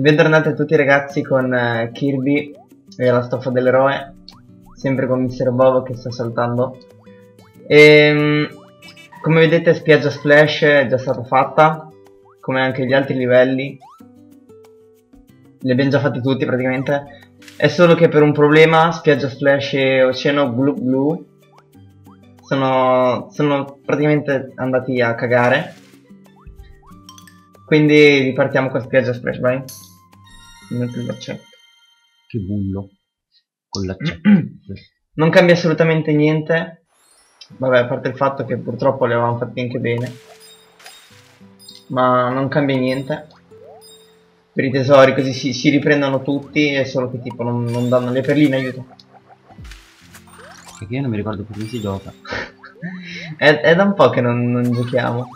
Bentornati a tutti ragazzi con eh, Kirby e la stoffa dell'eroe, sempre con Mr. Bobo che sta saltando. E, come vedete spiaggia splash è già stata fatta, come anche gli altri livelli. Li abbiamo già fatti tutti praticamente. È solo che per un problema spiaggia splash e oceano blu blu sono, sono praticamente andati a cagare. Quindi ripartiamo con spiaggia splash, vai. Metto l'accetto. Che bullo. Con l'accetto. non cambia assolutamente niente. Vabbè, a parte il fatto che purtroppo li avevamo fatti anche bene. Ma non cambia niente. Per i tesori così si, si riprendono tutti, è solo che tipo non, non danno le perline, aiuto. Perché io non mi ricordo più come si gioca. è, è, da un po' che non, non giochiamo.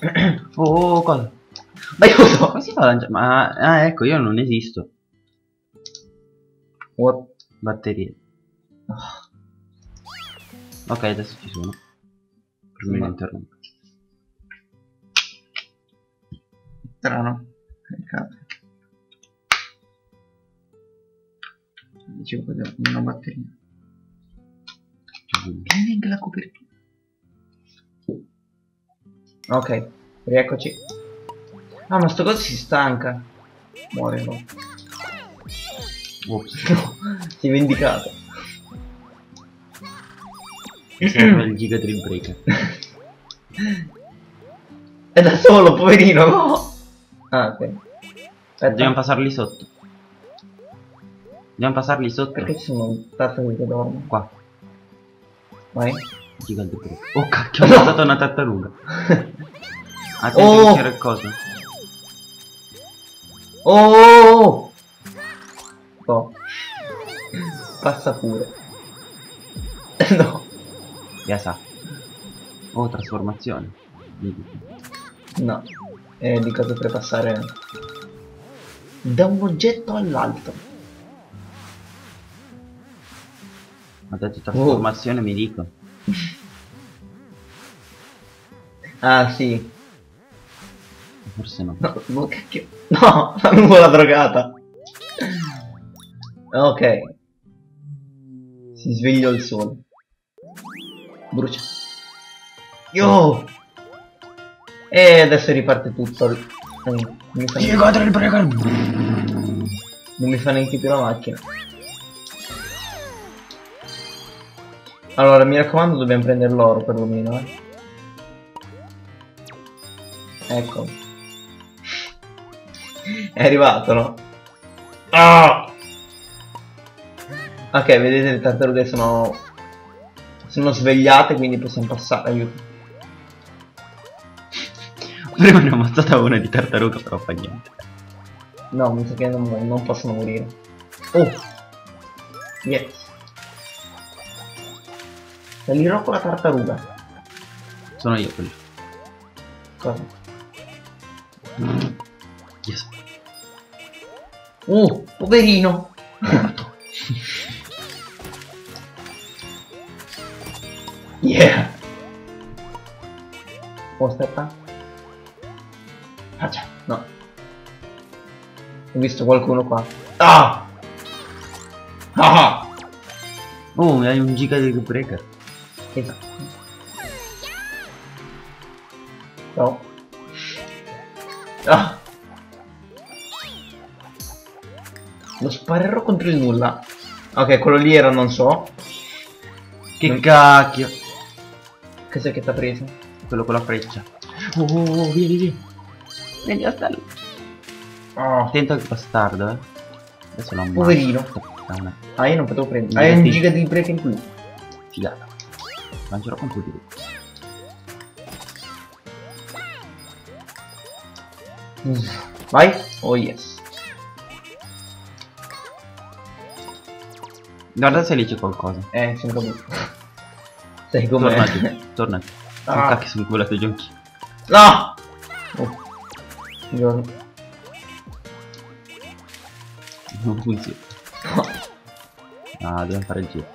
oh, oh, cosa? Aiuto! Come si fa a lanciare? Ma ah, ecco, io non esisto. What? Batterie. Oh. Ok, adesso ci sono. Per me Ma- non interrompo. Strano. Peccato. Dicevo cos'è una batteria. Vieni anche la copertura. Ok, rieccoci. Ah, ma sto coso si stanca. Muore, no. Ops. No, si è vendicato. Il giga drill breaker. È da solo, poverino, no. Ah, ok. Aspetta, Dobbiamo passarli sotto. Dobbiamo passarli sotto. perché ci sono tartarughe che dormono? Qua. Vai. Giga drill breaker. Oh cacchio, ho passato una tartaruga. Attento Oh! che c'era il coso. Oh! Oh. Passa pure. no. Ya sa. Oh, trasformazione. No. Eh, dico dovrei passare da un oggetto all'altro. Ha detto trasformazione, mi dico. Ah, sì. Forse no. No, no, cacchio. No, la nuvola drogata. Ok. Si svegliò il sole. Brucia. Yo! E adesso riparte tutto. Non mi fa non mi fa neanche più la macchina. Allora, mi raccomando, dobbiamo prendere l'oro perlomeno, eh. Ecco. È arrivato, no? Ah! Ok, vedete le tartarughe sono... Sono svegliate, quindi possiamo passare. Aiuto. Prima ne ho ammazzata una di tartaruga, però fa niente. No, mi sa che non, non possono morire. Oh! Yes. Salirò con la tartaruga. Sono io quello. Cosa? Yes. Uh, poverino! Morto. Yeah! Oh, aspetta. Faccia, no. Ho visto qualcuno qua. Ah! Ah! Oh, hai un giga drill breaker. Esatto. No. Ah! Lo sparerò contro il nulla. Ok, quello lì era non so. Che Non- cacchio. Cos'è che t'ha preso? Quello con la freccia. Oh, oh, oh, vieni, vieni. Vieni, aspetta. Oh. Attento che bastardo, eh. Adesso lo ammazzo. Poverino. Ah, io non potevo prendere. Hai un Sì. giga di break in più. Figata. Mangerò con tutti. Vai. Oh yes. Guarda se lì c'è qualcosa. Eh, sono caduto. Sai Torna com'è? giù, torna giù. Oh, Ah. cacchio, sono culato giù anch'io. No! Oh. Buongiorno. Non funziona. No. Ah, dobbiamo fare il giro.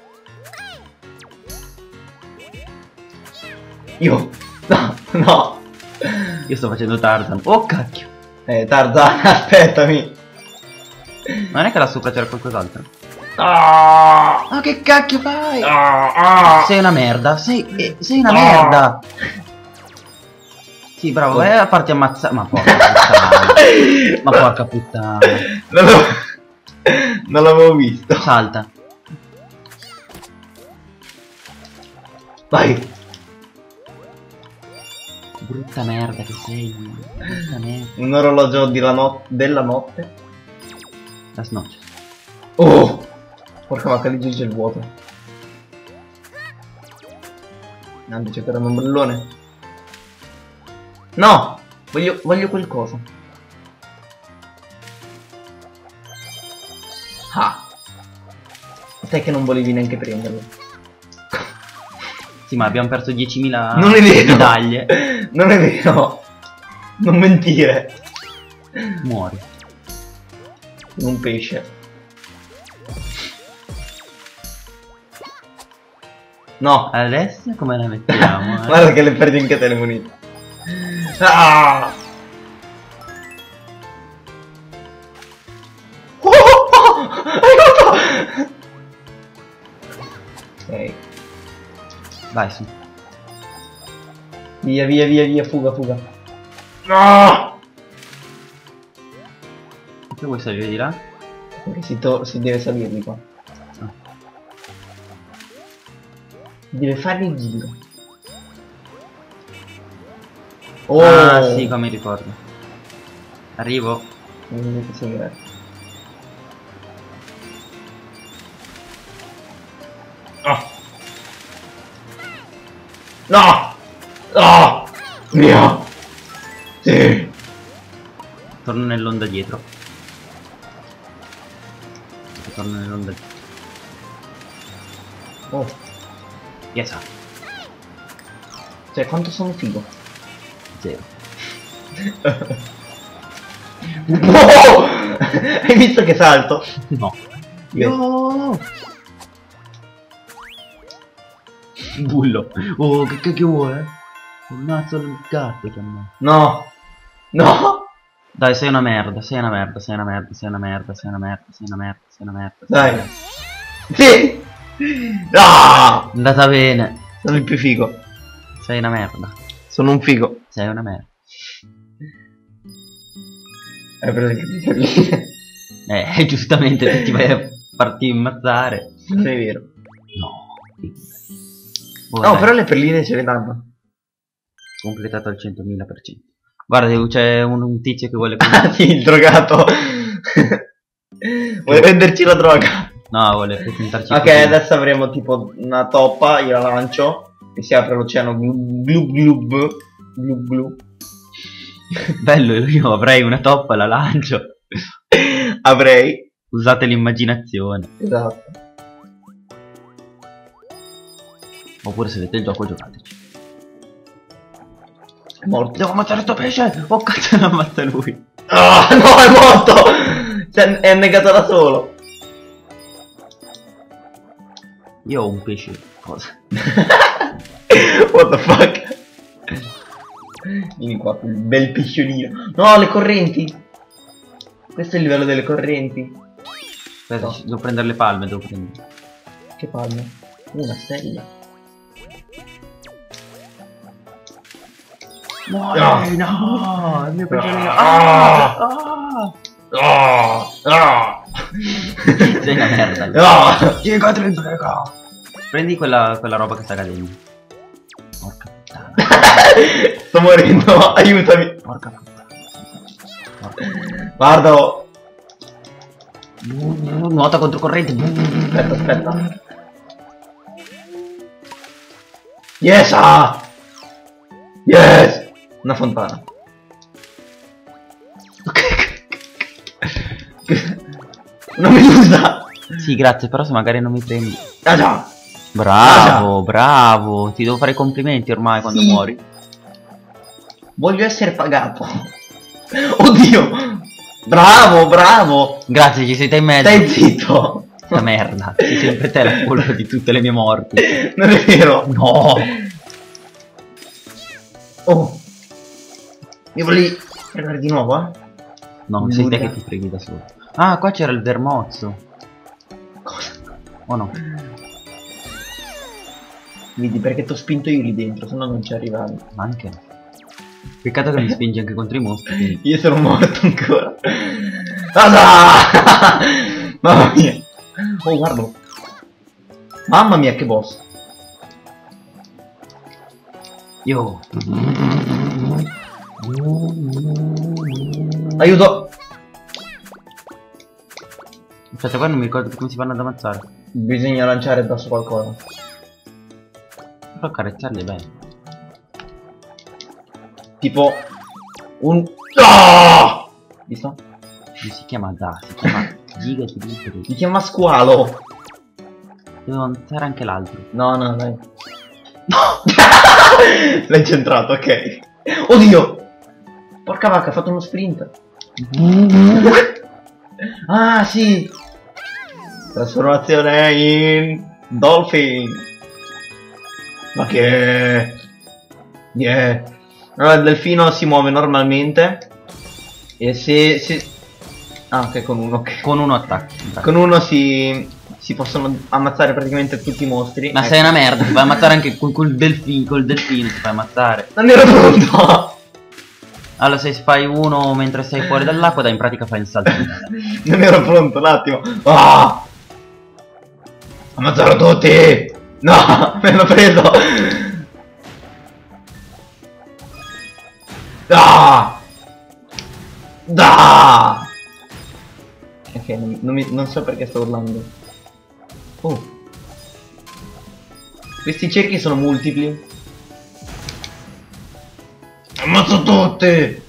Io. No, no. Io sto facendo Tarzan. Oh cacchio! Eh, Tarzan, aspettami. Non è che là sopra c'era qualcos'altro? Ah, Ma che cacchio fai? ah, ah. Sei una merda, sei, eh, sei una Ah. merda. Sì, bravo, vai a farti ammazzare. Ma porca puttana. Ma porca puttana. Non l'avevo- visto. Salta. Vai. Brutta merda che sei. Brutta merda. Un orologio di la no- della notte. La snoccia. Oh! Porca vacca, lì c'è il vuoto. Anzi, c'è ancora un ombrellone. No! Voglio, voglio qualcosa. Ah! Sai che non volevi neanche prenderlo. Sì, ma abbiamo perso 10.000 non è vero! medaglie. Non è vero! Non mentire! Muori. Un pesce. No! Adesso come la mettiamo? eh? Guarda che le perdi anche te le monete. Ah! Oh, oh, oh, aiuto! Ok. Vai su. Via, via, via, via, fuga, fuga. No! Che vuoi salire di là? Perché si, to- si deve salire di qua. Deve fare il giro. Oh! Ah, sì, come mi ricordo. Arrivo. Non che seguire. No! No! No! Mio! Sì! Torno nell'onda dietro. Torno nell'onda dietro. Oh, Ah, cioè quanto sono figo. zero. Wow! Hai visto che salto? No. Io- No! Bullo. Oh, che cacchio vuoi? eh? Un mazzo del gatto che me. No! No! Dai, sei una merda, sei una merda, sei una merda, sei una merda, sei una merda, sei una merda, sei una merda. Dai! Sì! È andata bene. Sono il più figo. Sei una merda. Sono un figo. Sei una merda. Hai preso anche le perline. Eh, giustamente se ti vai a farti ammazzare. Non è vero. No. Oh, No, però le perline ce le danno. completato al 100.000%. Guarda, c'è un, un tizio che vuole... Ah sì, il drogato. Vuoi venderci la droga? No, vuole presentarci Ok, adesso avremo tipo una toppa, io la lancio e si apre l'oceano glub glub glub glub. Bello, io avrei una toppa, la lancio. Avrei. Usate l'immaginazione. Esatto. Oppure se avete il gioco giocateci. È morto. Devo ammazzare sto pesce! Oh cazzo, lo ammazza lui. Ah, no, è morto! Cioè, è annegato da solo. Io ho un pesce. Cosa? What the fuck? Vieni qua, quel bel pesciolino. No, le correnti. Questo è il livello delle correnti. Aspetta, No. devo prendere le palme, devo prendere. Che palme? Una stella. Muori, No. no! Il mio pesciolino. Ah. Ah! Ah! Ah, ah, Sei una merda. ah. Prendi quella, quella roba che sta cadendo. Porca puttana. Sto morendo, aiutami. Porca puttana. Porca. Guardalo. Nuota controcorrente. Aspetta, aspetta. Yes! Ah! Yes! Una fontana. Una medusa! Sì, grazie, però se magari non mi prendi. Ah già! Bravo, bravo. Ti devo fare i complimenti ormai quando Sì. muori. Voglio essere pagato. Oddio! Bravo, bravo! Grazie, ci sei te in mezzo. Stai zitto! Sta merda. Sei sempre te la colpa di tutte le mie morti. Non è vero! No. Oh! Mi volevi fregare di nuovo, eh? No, sei te che ti freghi da solo. Ah, qua c'era il vermozzo. Cosa? Oh no. Vedi, perché ti ho spinto io lì dentro, se no non ci arrivavi. Ma anche. Peccato che mi spingi anche contro i mostri. Io sono morto ancora. Ah, Mamma mia. Oh, guarda. Mamma mia, che boss. Io. Aiuto. Aspetta, qua non mi ricordo come si fanno ad ammazzare. Bisogna lanciare addosso qualcosa. Però carezzarli bene. Tipo... Un... Ah! Visto? Non si chiama da, si chiama Giga di. Mi chiama squalo. Devo ammazzare anche l'altro. No, no, dai. No! L'hai centrato, ok. Oddio! Porca vacca, ha fatto uno sprint. Ah, sì! Trasformazione in... Dolphin! Ma che... Yeah. Allora, il delfino si muove normalmente. E se... se... Ah, ok, con uno, ok. Con uno attacco. Con uno si... Si possono ammazzare praticamente tutti i mostri. Ma Ecco. sei una merda, ti fai ammazzare anche col, col delfino, col delfino ti fai ammazzare. Non ero pronto! Allora se fai uno mentre sei fuori dall'acqua, dai in pratica fai il salto. non ero pronto, un attimo. Ah! Ammazzarlo tutti! No! Me l'ho preso! Ah! Da! Ok, non, non mi- non so perché sto urlando. Oh. Questi cerchi sono multipli. Ammazzo tutti!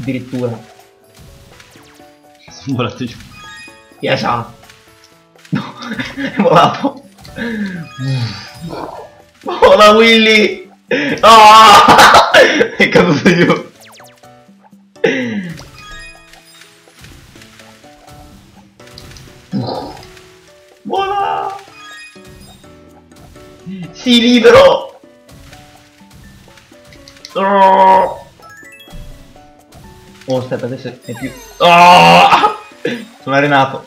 Addirittura. Sono volato giù. Yes, ah. È volato. Vola Willy! Ah! È caduto giù. Vola! Sì, libero! Oh, Oh, aspetta, adesso è più... Oh! Sono arenato.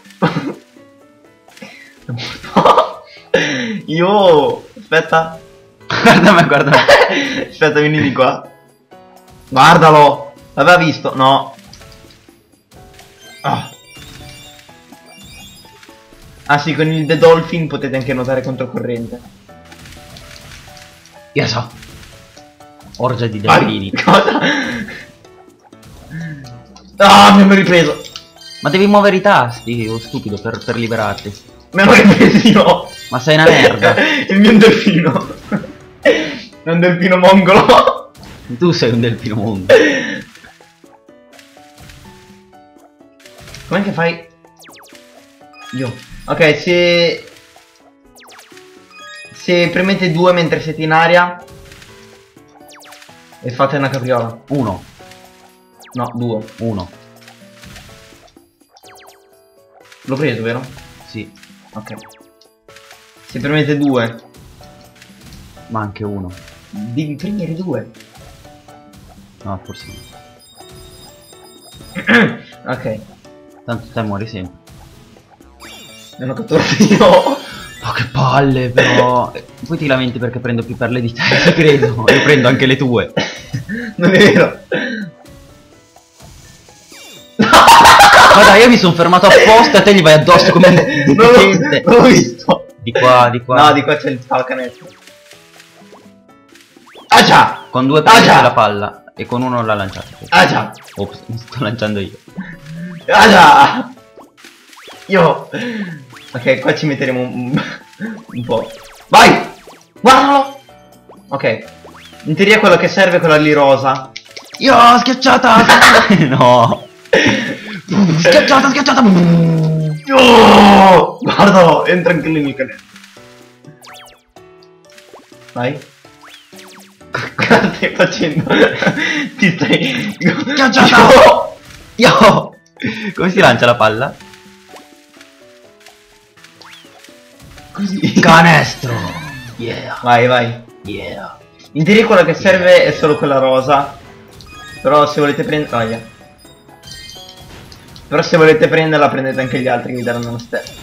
Io... Aspetta. Guarda me, guarda me. Aspetta, vieni di qua. Guardalo. L'aveva visto? No. Ah. Ah sì, con il The Dolphin potete anche nuotare controcorrente. Io so. Orgia di delfini. Cosa? Ah, mi hanno ripreso. Ma devi muovere i tasti, o stupido, per, per liberarti. Mi hanno ripreso io. Ma sei una merda. Il mio delfino. È un delfino mongolo. tu sei un delfino mondo. Com'è che fai? Io. Ok, se... Se premete due mentre siete in aria e fate una capriola. Uno, No, due. uno. L'ho preso, vero? Sì, Ok. Se premete due, ma anche uno. devi premere due. No, forse no. ok. Tanto te muori sempre. Mi hanno catturato io. Oh che palle però Poi ti lamenti perché prendo più perle di te Ti credo Io prendo anche le tue non è vero. Ma dai io mi sono fermato apposta E te gli vai addosso come un non, l'ho, non l'ho visto. Di qua, di qua No, di qua c'è il pallacanestro. Ah già! Con due Ah, prendete già! la palla E con uno la lanciate Ah già! Ops, mi sto lanciando io Ah già! Io... Ok, qua ci metteremo un, un po'. Vai! Guardalo! Ok. In teoria quello che serve è quella lì rosa. Io schiacciata No Schiacciata, schiacciata Oh! Guardalo! Entra anche lì nel canestro. Vai. Cosa stai facendo? Ti stai... Schiacciata Io! Io Come si lancia la palla? Così. Canestro Yeah Vai, vai. Yeah In teoria quella che serve è solo quella rosa. Però se volete prendere... Oh, yeah. Però se volete prenderla prendete anche gli altri che vi daranno lo stesso.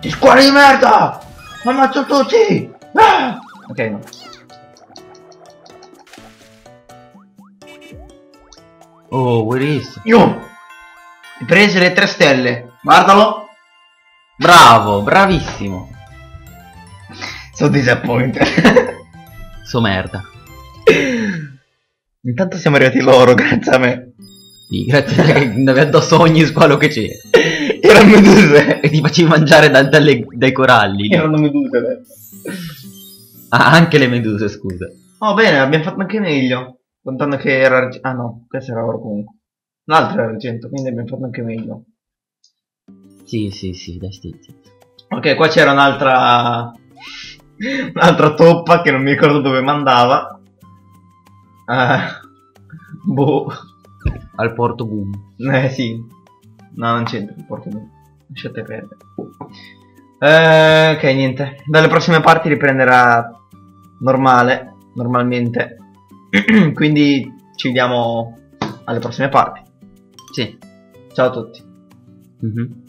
Ti squali di merda! Ammazzo tutti! Ah! Ok, no. Oh, where is? Io! Hai preso le tre stelle. Guardalo. Bravo, bravissimo. So disappointed. So merda. Intanto siamo arrivati loro, grazie a me. Sì, grazie a te che andavi addosso ogni squalo che c'era. Erano meduse. E ti facevi mangiare da- dalle- dai coralli. Erano meduse adesso. Ah, anche le meduse, scusa. Oh bene, abbiamo fatto anche meglio. Contando che era argento. Ah no, questo era oro comunque. L'altro era argento, quindi abbiamo fatto anche meglio. Sì, sì, sì, dai sti. Ok, qua c'era un'altra... un'altra toppa che non mi ricordo dove mandava. Eh... Boh... Al porto boom. Eh sì. No, non c'entra il porto bene. Lasciate perdere. Eh, ok, niente. Dalle prossime parti riprenderà normale, normalmente. Quindi ci vediamo alle prossime parti. Sì. Ciao a tutti. Mhm.